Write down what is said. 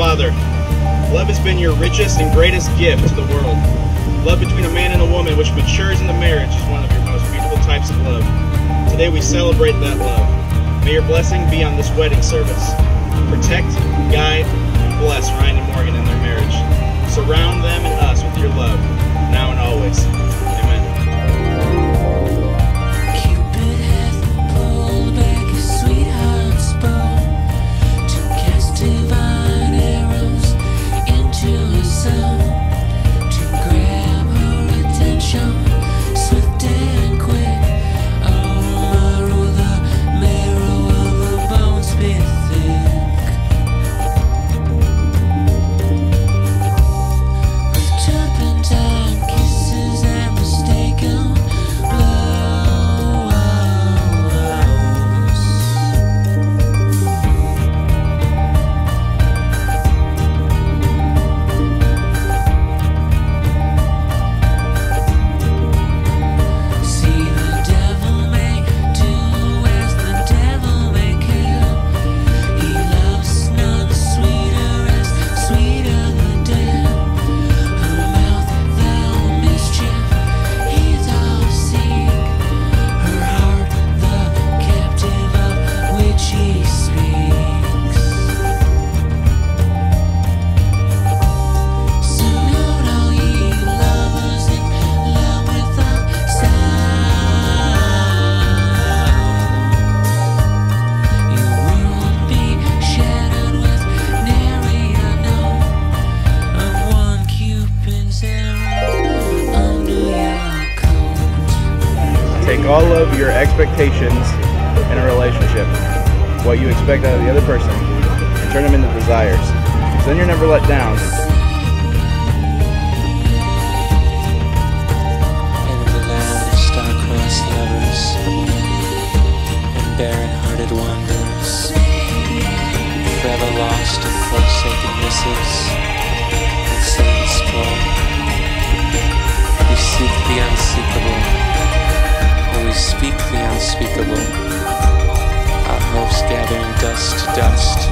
Father, love has been your richest and greatest gift to the world. Love between a man and a woman, which matures into marriage, is one of your most beautiful types of love. Today we celebrate that love. May your blessing be on this wedding service. Protect, guide, and bless Ryan and Morgan in their marriage. Surround them Take all of your expectations in a relationship, what you expect out of the other person, and turn them into desires. So then you're never let down. And the land of star-crossed lovers and barren-hearted wanderers, forever lost in forsaken missives dust, dust.